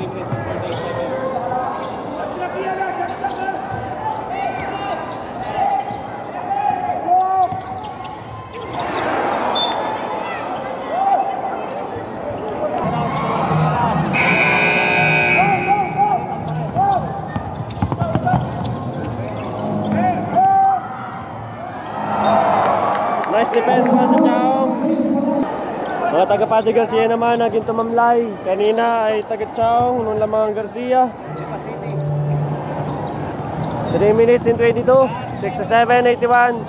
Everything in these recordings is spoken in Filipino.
Nice defense, Masajan. Mga taga Padre Garcia naman naging tumamlay. Kanina ay taga Chaong, nung lamang Garcia. 3 minutes and 22, 67, 81.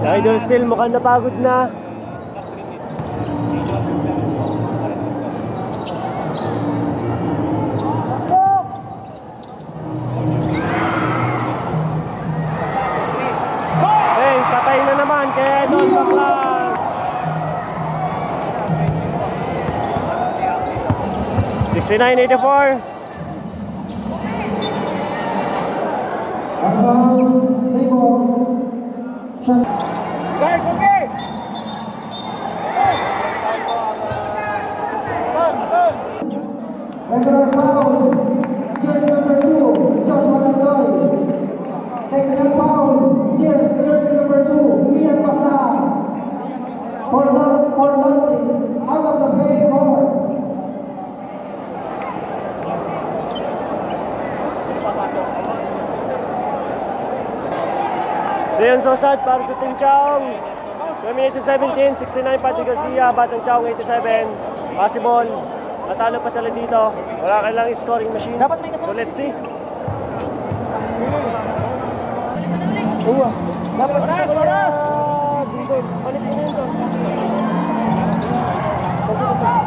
Si Idol still mukhang napagod na. Na naman kaya Idol Baklang. Sixty-nine eighty-four. Regular foul, jersey number two, Joshua Landoy. Technical foul, jersey, jersey number Siyan Sosad para sa Team Chong. 2 minutes and 17, 69 Pati Garcia, Batang Chong 87. Possible. Natalo pa sila dito. Wala kailang scoring machine. So let's see. Dapat oras, oras! Pass,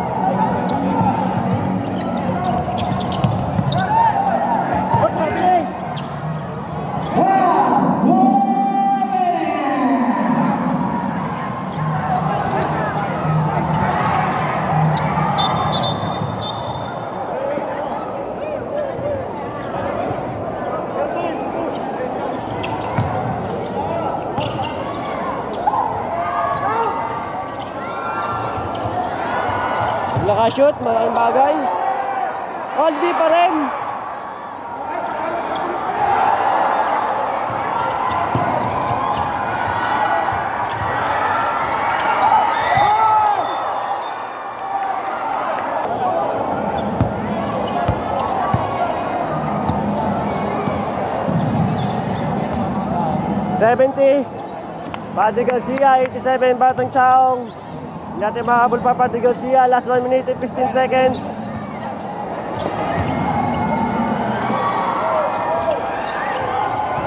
Nakashoot, maraming bagay. Oh, di pa rin. Seventy. Padre Garcia, 87, Batang Chaong. Natin mahabol pa Padre Garcia. Last 1 minute and 15 seconds.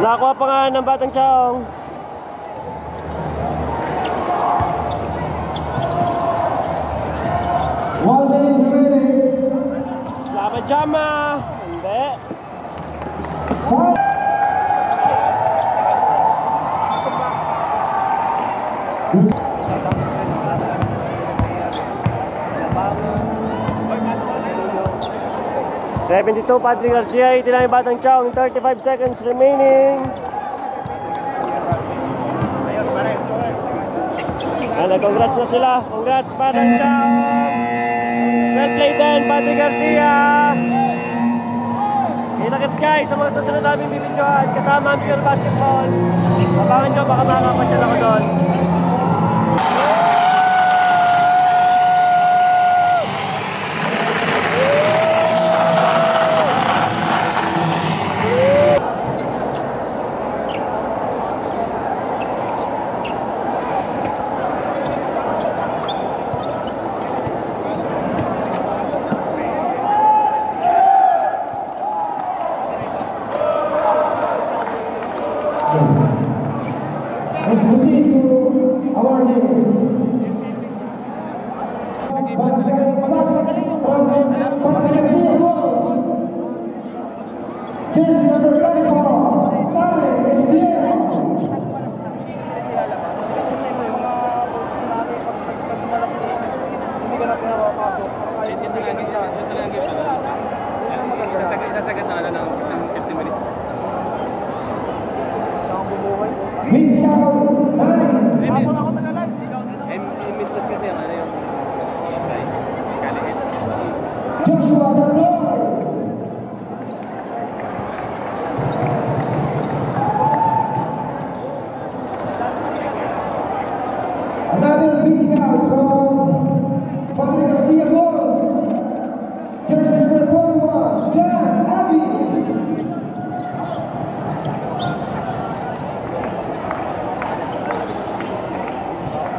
Nakakuha pa nga ng Batang Chaong. One minute remaining. Slava Jama. 72 Patrick Garcia, 89 Batang Chong, 35 seconds remaining. And congrats na sila. Congrats Batang Chong. Well played din Patrick Garcia. Kita-kits guys sa mga susunod namin bibidyoan kasama ang Pure Basketball. Abangan nyo baka makakapasyan ako doon. Ya, kita sekali, kita sekali.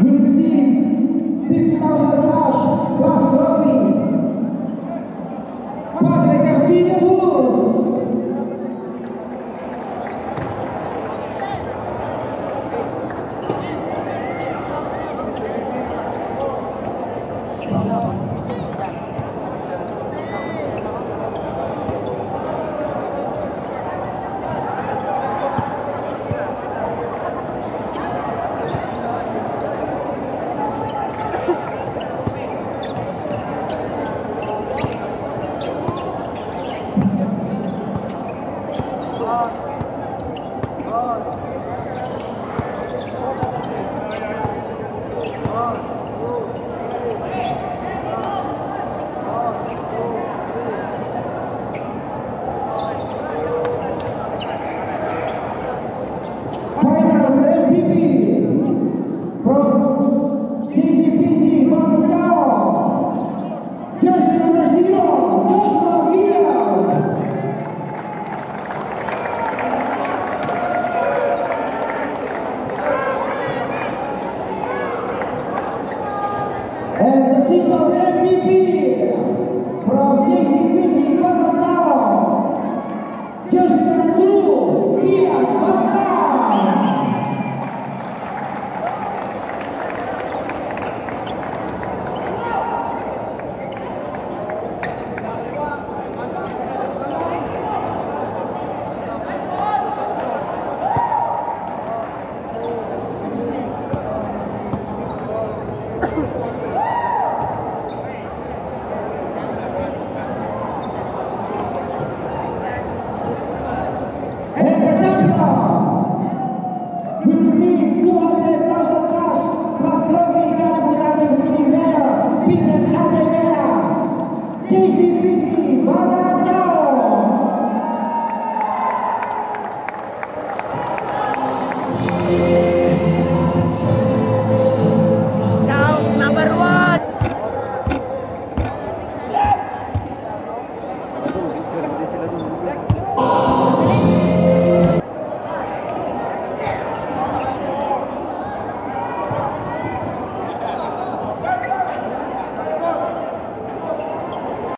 will Oh!